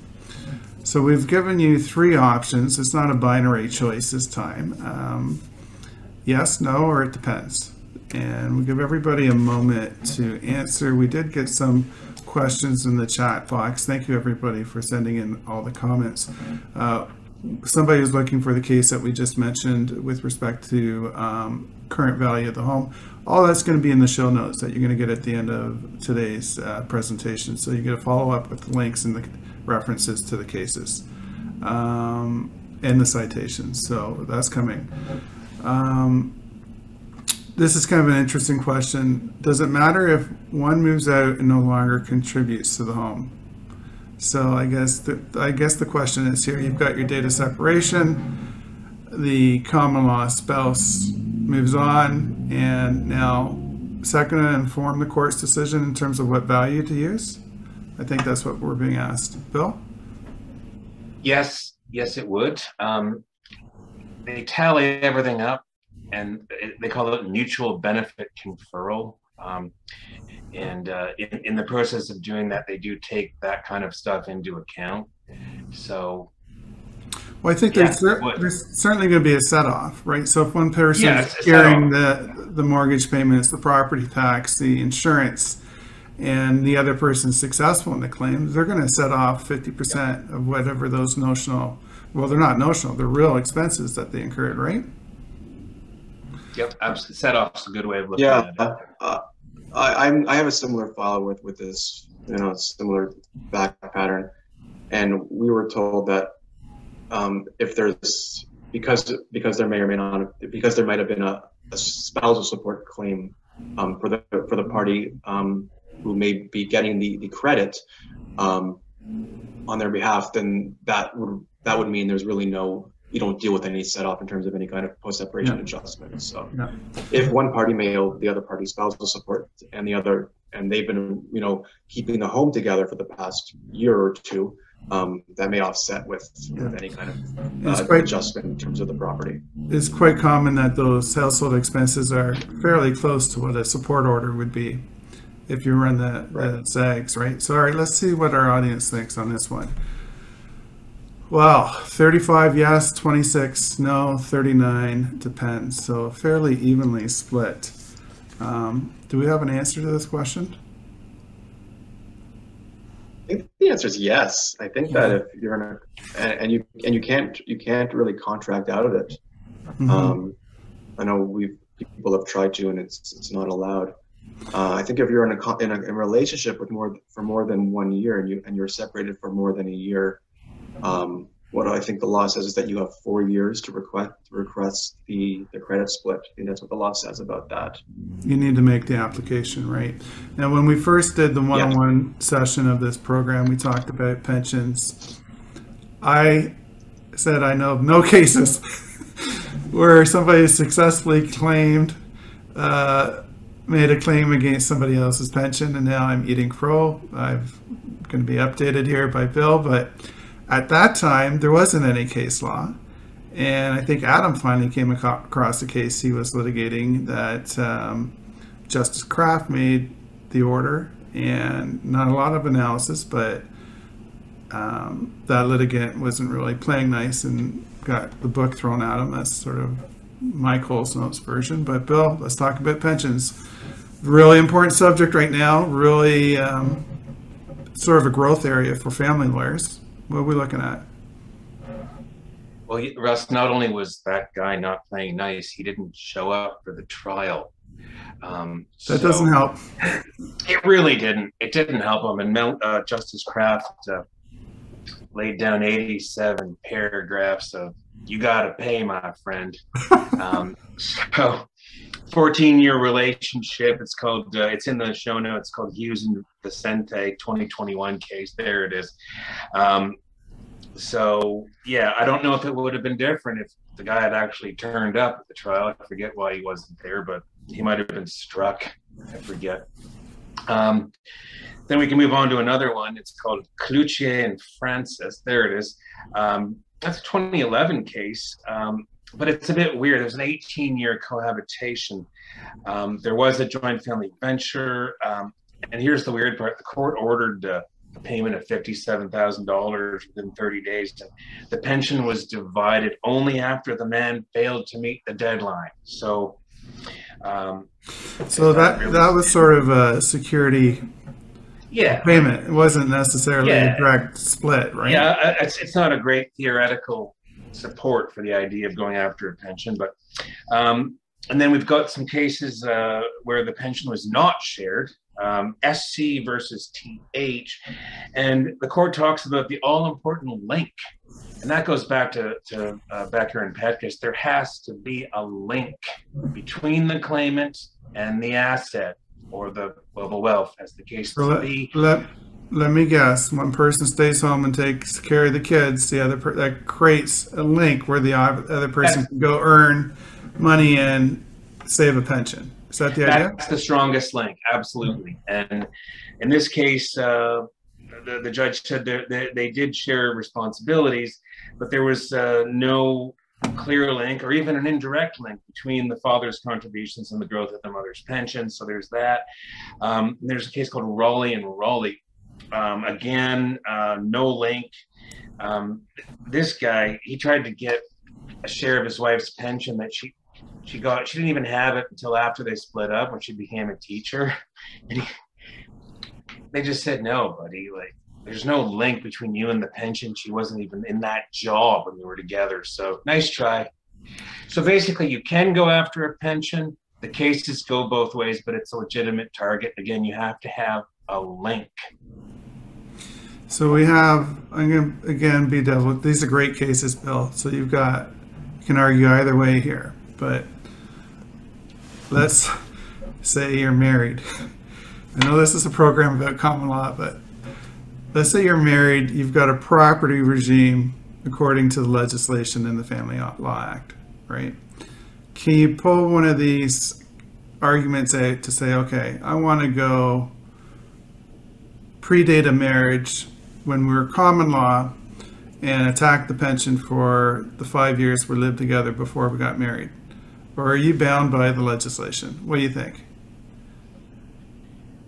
So we've given you three options. It's not a binary choice this time. Um, yes, no, or it depends. And we'll give everybody a moment to answer. We did get some questions in the chat box. Thank you, everybody, for sending in all the comments. Uh, somebody was looking for the case that we just mentioned with respect to um, current value of the home. All that's going to be in the show notes that you're going to get at the end of today's uh, presentation. So you get a follow up with the links and the references to the cases um, and the citations. So that's coming. Um, this is kind of an interesting question. Does it matter if one moves out and no longer contributes to the home? So I guess the, I guess the question is here, you've got your data separation, the common law spouse moves on, and now second to inform the court's decision in terms of what value to use? I think that's what we're being asked. Bill? Yes, yes, it would. Um, they tally everything up, and it, they call it mutual benefit conferral. Um, and uh, in, in the process of doing that, they do take that kind of stuff into account. So Well, I think Yeah, there's, cer- there's certainly going to be a set off, right? So if one person Yeah, is carrying the, the mortgage payments, the property tax, the insurance, and the other person's successful in the claim, they're going to set off 50% of whatever those notional, well, they're not notional, they're real expenses that they incurred, right? Yep, abs- set off's a good way of looking Yeah, at it. uh, uh, I, I'm, I have a similar file with, with this, you know, similar back pattern. And we were told that, um, if there's, because, because there may or may not, because there might have been a, a spousal support claim, um, for the, for the party, um, who may be getting the, the credit, um, on their behalf, then that would, that would mean there's really no, you don't deal with any set off in terms of any kind of post-separation Yeah. adjustment, so Yeah. if one party may owe the other party spousal support and the other and they've been you know keeping the home together for the past year or two um, that may offset with, with any kind of uh, quite, adjustment in terms of the property it's quite common that those household expenses are fairly close to what a support order would be if you run the, the Right. SSAGs, right? So, all right, let's see what our audience thinks on this one. Well, 35 yes, 26 no, 39 depends. So fairly evenly split. Um, do we have an answer to this question? i think the answer is yes i think that if you're in a and, and you and you can't you can't really contract out of it Mhm. um, i know we people have tried to and it's it's not allowed uh, I think if you're in a, in a in a relationship with more for more than one year and you and you're separated for more than a year, um, what I think the law says is that you have four years to request to request the the credit split. I think that's what the law says about that. you need to make the application, right? Now, when we first did the one-on-one session of this program, we talked about pensions. I said I know of no cases where somebody successfully claimed, uh, made a claim against somebody else's pension, and now I'm eating crow. I'm going to be updated here by Bill, but at that time there wasn't any case law. And I think Adam finally came across a case he was litigating that um, Justice Kraft made the order, and not a lot of analysis, but um, that litigant wasn't really playing nice and got the book thrown at him. That's sort of my Coles Notes version. But Bill, let's talk about pensions. Really important subject right now. Really um, sort of a growth area for family lawyers. What are we looking at? Well, he- Russ, not only was that guy not playing nice, he didn't show up for the trial. Um, That so- doesn't help. It really didn't. It didn't help him. And Mel, uh, Justice Kraft uh, laid down 87 paragraphs of "You got to pay, my friend." um, so, 14 year relationship. It's called. Uh, it's in the show notes. It's called Hughes and Vicente 2021 case. There it is. Um, so yeah, I don't know if it would have been different if the guy had actually turned up at the trial. I forget why he wasn't there, but he might have been struck. I forget. Um, then we can move on to another one. It's called Cloutier and Francis. There it is. Um, that's a 2011 case, um, but it's a bit weird. There's an 18 year cohabitation. Um, there was a joint family venture. And here's the weird part the court ordered uh, a payment of $57,000 within 30 days. And the pension was divided only after the man failed to meet the deadline. So, um, So that really- that was sort of a security yeah, payment. It wasn't necessarily Yeah. a direct split, right? Yeah, it's it's not a great theoretical support for the idea of going after a pension, but um, and then we've got some cases uh, where the pension was not shared. Um, SC versus TH, and the court talks about the all-important link, and that goes back to to uh, Becker and Pettkus. There has to be a link between the claimant and the asset, or the the wealth, as the case may let, be. let, let me guess. One person stays home and takes care of the kids. The other per- that creates a link where the other person can go earn money and save a pension. Is that the idea? That's the strongest link, absolutely. And in this case, uh, the, the judge said that they, they did share responsibilities, but there was uh, no clear link or even an indirect link between the father's contributions and the growth of the mother's pension. So there's that. Um, there's a case called Raleigh and Raleigh. Um, again, uh, no link. Um, this guy, he tried to get a share of his wife's pension that she she got. She didn't even have it until after they split up when she became a teacher. And he, they just said no, buddy. Like there's no link between you and the pension. She wasn't even in that job when you were together. So nice try. So basically, you can go after a pension. The cases go both ways, but it's a legitimate target. Again, you have to have a link. So we have, I'm going to again be devil. These are great cases, Bill. So you've got, you can argue either way here, but let's say you're married. I know this is a program about common law, but let's say you're married, you've got a property regime according to the legislation in the Family Law Act, right? Can you pull one of these arguments out to say, okay, I want to go predate a marriage when we were common law and attack the pension for the five years we lived together before we got married? Or are you bound by the legislation? What do you think?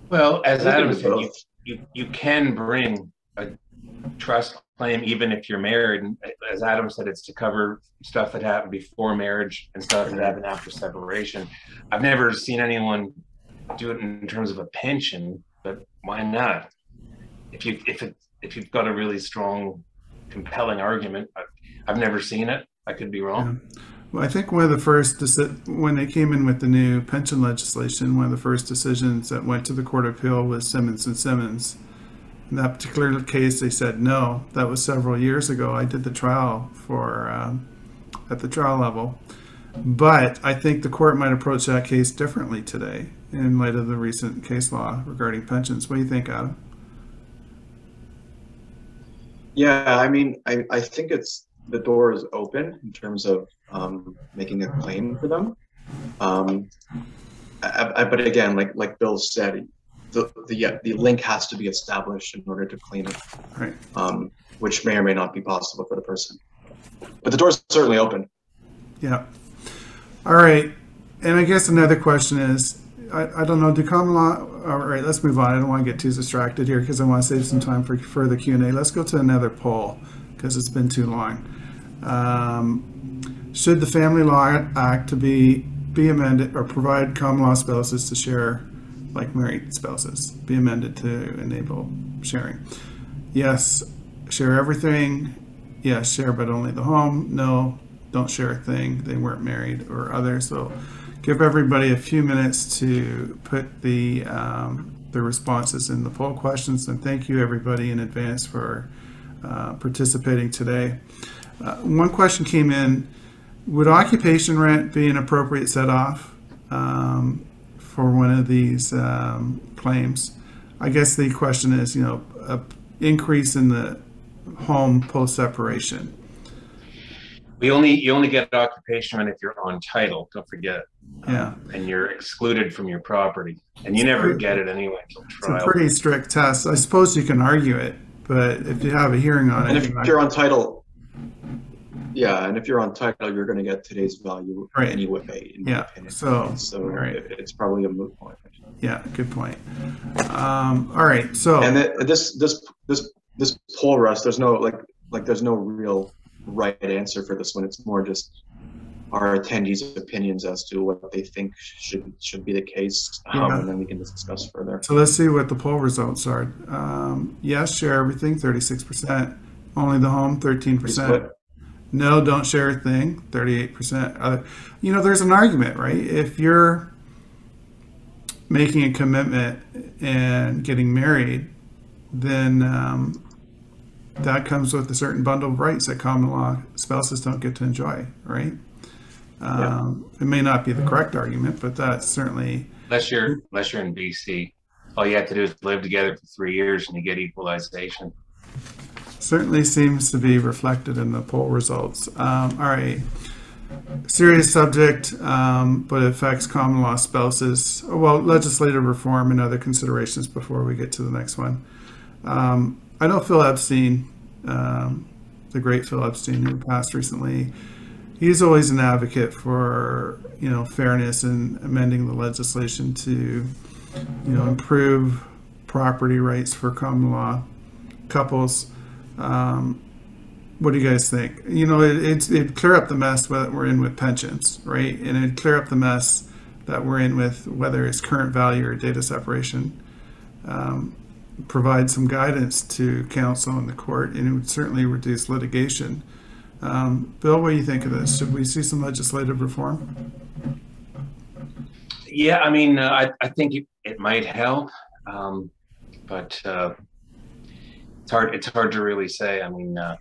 Well, as Adam said, you, you, you can bring a trust claim even if you're married. And as Adam said, it's to cover stuff that happened before marriage and stuff that happened after separation. I've never seen anyone do it in terms of a pension, but why not? If you if it if you've got a really strong, compelling argument, I, I've never seen it. I could be wrong. Well, I think one of the first, when they came in with the new pension legislation, one of the first decisions that went to the Court of Appeal was Simmons and Simmons. In that particular case, they said no. That was several years ago. I did the trial for um, at the trial level, but I think the court might approach that case differently today in light of the recent case law regarding pensions. What do you think, Adam? Yeah, I mean, I, I think it's the door is open in terms of um, making a claim for them. Um, I, I, but again, like like Bill said, the the yeah, the link has to be established in order to claim it, Right. um, which may or may not be possible for the person. But the door is certainly open. Yeah. All right. And I guess another question is, I, I don't know, do common law, all right, let's move on. I don't want to get too distracted here because I want to save some time for further Q&A. Let's go to another poll because it's been too long. Um, should the Family Law Act to be, be amended or provide common law spouses to share like married spouses, be amended to enable sharing? Yes, share everything. Yes, share but only the home. No, don't share a thing. They weren't married or other. So give everybody a few minutes to put the um, the responses in the poll questions. And thank you everybody in advance for uh, participating today. Uh, one question came in: Would occupation rent be an appropriate set off um, for one of these um, claims? I guess the question is, you know, a increase in the home post separation. We only you only get occupation rent if you're on title. Don't forget. Yeah. and you're excluded from your property, and you never get it anyway It's a pretty strict test. I suppose you can argue it, but if you have a hearing on it And it, if you you're on title, yeah, and if you're on title, you're going to get today's value Right. anyway. in my Yeah, opinion. so, so right. it- it's probably a moot point. yeah, good point. Um, all right, so And th- this this this this poll, Russ, there's no like like there's no real right answer for this one. It's more just our attendees' opinions as to what they think should should be the case, um, Yeah. and then we can discuss further. so let's see what the poll results are. Um, yes, share everything, thirty-six percent. Only the home, thirteen percent. No, don't share a thing, thirty-eight percent. Other, you know, there's an argument, right? If you're making a commitment and getting married, then um, that comes with a certain bundle of rights that common law spouses don't get to enjoy, right? Um, It may not be the correct argument, but that's certainly Unless you're unless you're in BC, all you have to do is live together for three years and you get equalization. certainly seems to be reflected in the poll results. Um, all right. Serious subject, um, but it affects common law spouses. Well, legislative reform and other considerations before we get to the next one. Um, I know Phil Epstein, um, the great Phil Epstein, who passed recently, he's always an advocate for you know fairness and amending the legislation to you know improve property rights for common law couples. Um, what do you guys think? You know, it, it's it'd clear up the mess that we're in with pensions, right? And it'd clear up the mess that we're in with whether it's current value or data separation. Um, provide some guidance to counsel and the court, and it would certainly reduce litigation. Um, Bill, what do you think of this? Should we see some legislative reform? Yeah, I mean, uh, I, I think it, it might help, um, but uh, it's hard. It's hard to really say. I mean, uh,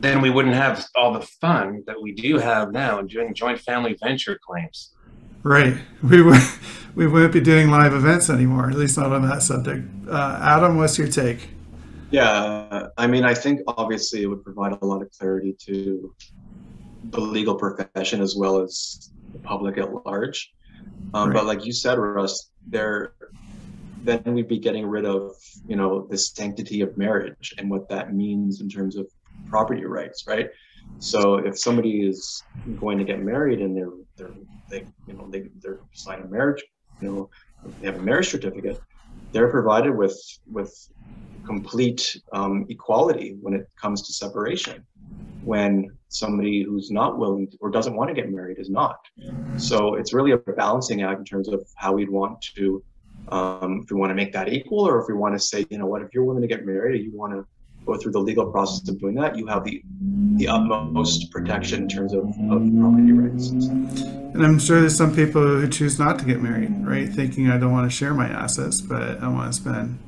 then we wouldn't have all the fun that we do have now in doing joint family venture claims. Right. We would we wouldn't be doing live events anymore. At least not on that subject. Uh, Adam, what's your take? Yeah, I mean, I think obviously it would provide a lot of clarity to the legal profession as well as the public at large. Um, right. But like you said, Russ, there, then we'd be getting rid of you know the sanctity of marriage and what that means in terms of property rights, right? So if somebody is going to get married and they're they're they you know they they're sign a marriage, you know, they have a marriage certificate, they're provided with with complete um, equality when it comes to separation when somebody who's not willing to, or doesn't want to get married is not. So it's really a balancing act in terms of how we'd want to, um, if we want to make that equal, or if we want to say, you know what, if you're willing to get married and you want to go through the legal process of doing that, you have the the utmost protection in terms of, of property rights. And I'm sure there's some people who choose not to get married, right? Thinking I don't want to share my assets, but I want to spend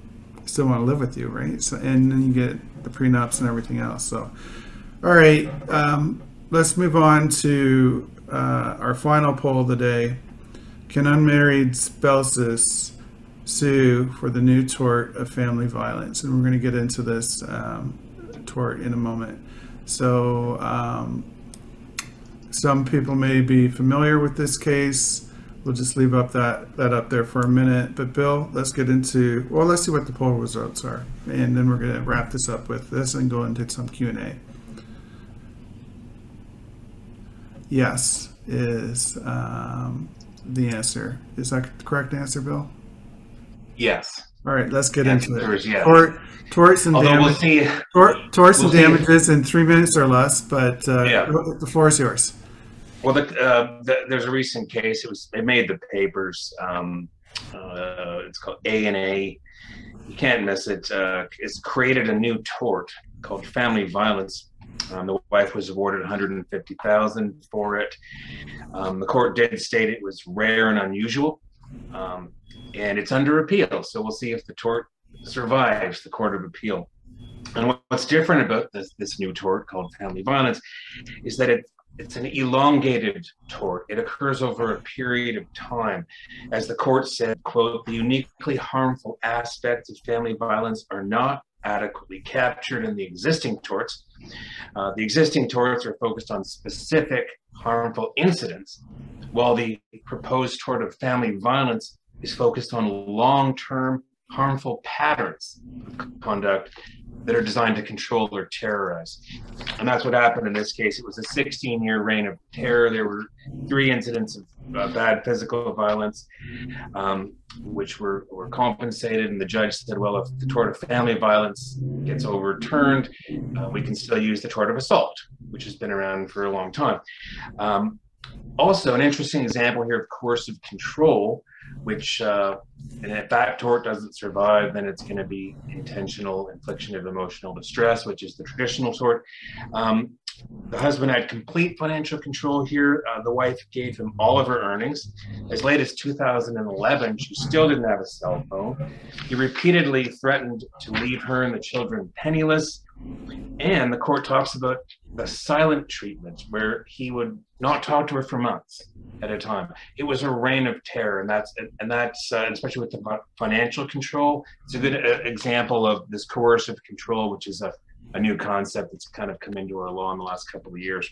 still want to live with you, right? So, and then you get the prenups and everything else. So, all right, um, let's move on to uh, our final poll of the day. Can unmarried spouses sue for the new tort of family violence? And we're going to get into this um, tort in a moment. So, um, some people may be familiar with this case we'll just leave up that that up there for a minute. But Bill, let's get into well, let's see what the poll results are, and then we're going to wrap this up with this and go into some Q and A. Yes is um, the answer. Is that the correct answer, Bill? Yes. All right, let's get into it. Yeah. Tort, torts and damages. We'll tort, torts we'll and damages in three minutes or less. But uh, yeah. the floor is yours. Well, the, uh, the, there's a recent case. It was it made the papers. Um, uh, it's called A and A. You can't miss it. Uh, it's created a new tort called family violence. Um, the wife was awarded 150,000 for it. Um, the court did state it was rare and unusual, um, and it's under appeal. So we'll see if the tort survives the Court of Appeal. And what's different about this, this new tort called family violence is that it it's an elongated tort. It occurs over a period of time. As the court said, quote, the uniquely harmful aspects of family violence are not adequately captured in the existing torts. Uh, the existing torts are focused on specific harmful incidents, while the proposed tort of family violence is focused on long-term harmful patterns of conduct that are designed to control or terrorize. And that's what happened in this case. It was a 16 year reign of terror. There were three incidents of uh, bad physical violence, um, which were, were compensated. And the judge said, well, if the tort of family violence gets overturned, uh, we can still use the tort of assault, which has been around for a long time. Um, also, an interesting example here of coercive control which uh, and if that tort doesn't survive, then it's going to be intentional infliction of emotional distress, which is the traditional tort. Um, the husband had complete financial control here. Uh, the wife gave him all of her earnings. As late as 2011, she still didn't have a cell phone. He repeatedly threatened to leave her and the children penniless. And the court talks about the silent treatment, where he would not talk to her for months at a time. It was a reign of terror, and that's and that's uh, especially with the financial control. It's a good uh, example of this coercive control, which is a, a new concept that's kind of come into our law in the last couple of years.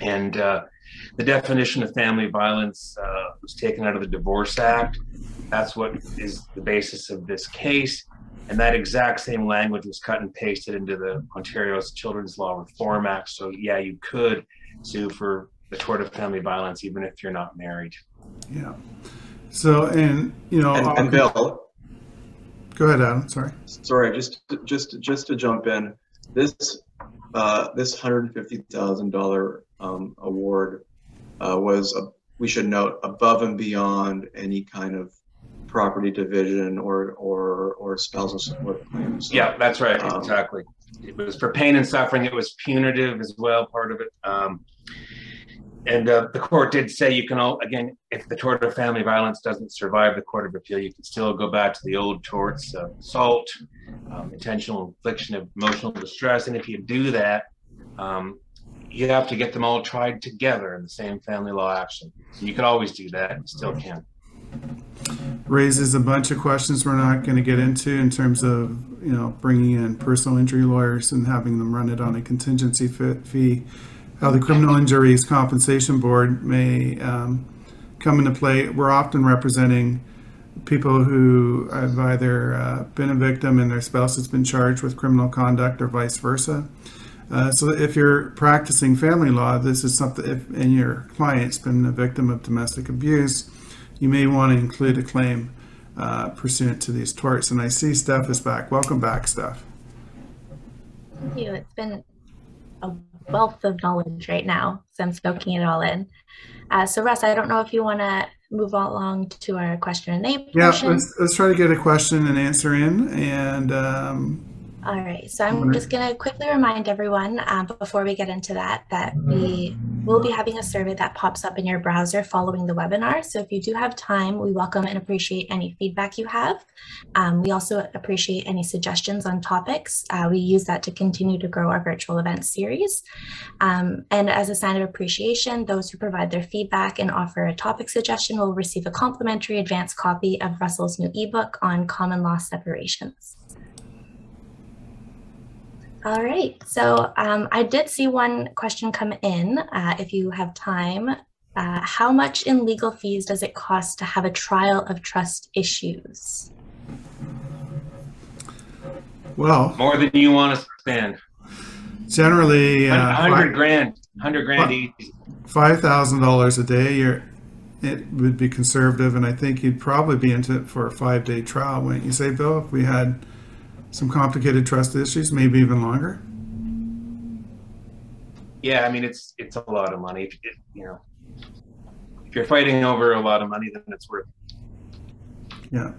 And uh, the definition of family violence uh, was taken out of the Divorce Act. That's what is the basis of this case. and that exact same language was cut and pasted into the Ontario's Children's Law Reform Act. So yeah, you could sue for the tort of family violence even if you're not married. Yeah. So, and you know, And, and Bill, go ahead, Adam. Sorry. sorry, just just just to jump in, this uh, this hundred fifty thousand dollar um, award uh, was a, we should note above and beyond any kind of property division or or or spousal support claims. So, Yeah, that's right. Um, exactly. It was for pain and suffering. It was punitive as well, part of it. Um, and uh, the court did say you can all again, if the tort of family violence doesn't survive the court of appeal, you can still go back to the old torts of assault, um, intentional infliction of emotional distress, and if you do that, um, you have to get them all tried together in the same family law action. So you can always do that, and still can. Raises a bunch of questions we're not going to get into in terms of you know bringing in personal injury lawyers and having them run it on a contingency fee. How the criminal injuries compensation board may um, come into play. We're often representing people who have either uh, been a victim and their spouse has been charged with criminal conduct or vice versa. Uh, so if you're practicing family law, this is something, if, and your client's been a victim of domestic abuse, you may want to include a claim uh, pursuant to these torts. And I see Steph is back. Welcome back, Steph. Thank you. It's been a wealth of knowledge right now, so I'm soaking it all in. Uh, so Russ, I don't know if you want to move along to our question and answer. Yeah, let's, let's try to get a question and answer in. And um, All right, so I'm just going to quickly remind everyone um, before we get into that that we will be having a survey that pops up in your browser following the webinar. So if you do have time, we welcome and appreciate any feedback you have. Um, we also appreciate any suggestions on topics. Uh, we use that to continue to grow our virtual event series. Um, and as a sign of appreciation, those who provide their feedback and offer a topic suggestion will receive a complimentary advanced copy of Russell's new ebook on common law separations. All right, so um, I did see one question come in. Uh, if you have time, uh, how much in legal fees does it cost to have a trial of trust issues? well, More than you want to spend. generally, uh, hundred grand, hundred grand What? five thousand dollars a day, you're, it would be conservative, and I think you'd probably be into it for a five day trial, wouldn't you say, Bill? If we had some complicated trust issues, maybe even longer. Yeah, I mean it's it's a lot of money. If, if, you know, if you're fighting over a lot of money, then it's worth. Yeah,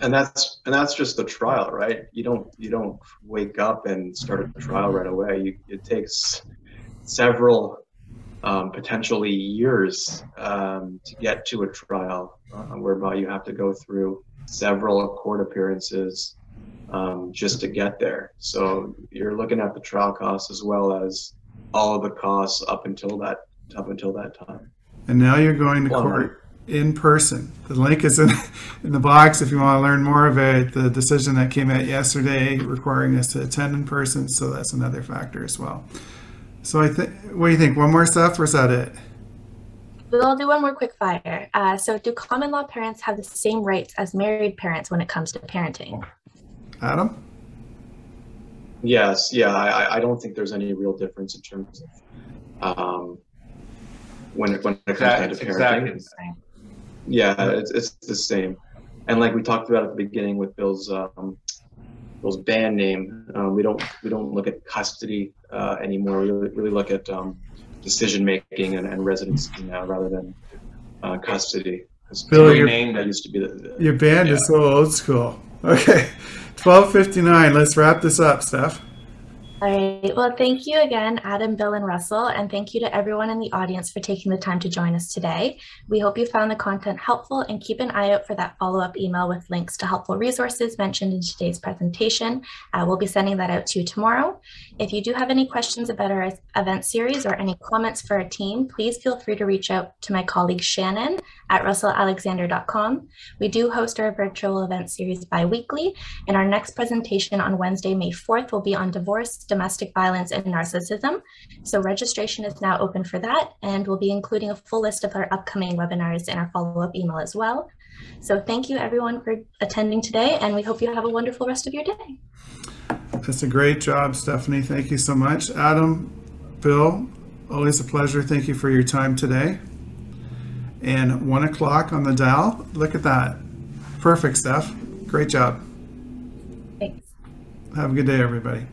and that's and that's just the trial, right? You don't you don't wake up and start a trial right away. You, it takes several um, potentially years um, to get to a trial, uh, whereby you have to go through several court appearances um, just to get there. So you're looking at the trial costs as well as all of the costs up until that up until that time. and now you're going to Well, court in person. The link is in, in the box if you want to learn more about the decision that came out yesterday requiring us to attend in person. So that's another factor as well. So I think, what do you think? One more stuff, or is that it? We'll do one more quick fire. Uh, so, do common law parents have the same rights as married parents when it comes to parenting? Adam? Yes, yeah, I, I- I don't think there's any real difference in terms of um, when it when it comes down to Exactly. parenting. exactly. Yeah, it's it's the same, and like we talked about at the beginning with Bill's um, Bill's band name, um, we don't we don't look at custody uh, anymore. We really, really look at um, decision making and, and residency now rather than uh, custody. 'Cause Bill, that you're- Renamed it. used to be the, the Your band is so old school. Okay, twelve fifty nine. Let's wrap this up, Steph. All right. Well, thank you again, Adam, Bill, and Russell. And thank you to everyone in the audience for taking the time to join us today. We hope you found the content helpful and keep an eye out for that follow up email with links to helpful resources mentioned in today's presentation. Uh, we'll be sending that out to you tomorrow. If you do have any questions about our event series or any comments for our team, please feel free to reach out to my colleague Shannon at russellalexander.com. We do host our virtual event series bi weekly, and our next presentation on Wednesday, May 4th, will be on divorce, domestic violence and narcissism. So registration is now open for that, and we'll be including a full list of our upcoming webinars in our follow-up email as well. So thank you everyone for attending today, and we hope you have a wonderful rest of your day. That's a great job, Stephanie. Thank you so much. Adam, Bill, always a pleasure. Thank you for your time today. And one o'clock on the dial. Look at that. Perfect, Steph. Great job. Thanks. Have a good day, everybody.